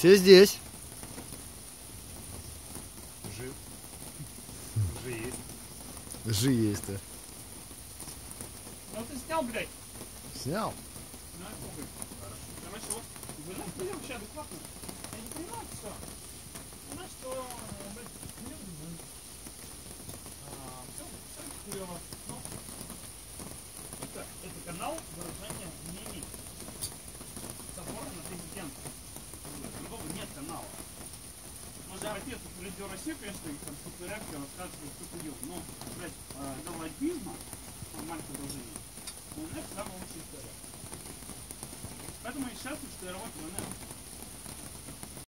Все здесь. Жив. Уже есть. Жи есть, да. Ну ты снял, блядь. Снял. Ну, похуй. Короче, вот, вы знаете, что я вообще адекватно? Я не понимаю, что. Знаешь, что, э, блядь, все, все хуево. Ну, это, это канал выражения Пойти в Радио России, конечно, и там фотографии рассказывают, что ты делал. Но, блядь, до лоббизма, нормальное продолжение, у ЛНР самая лучшая история. Поэтому я счастлив, что я работаю ЛНР.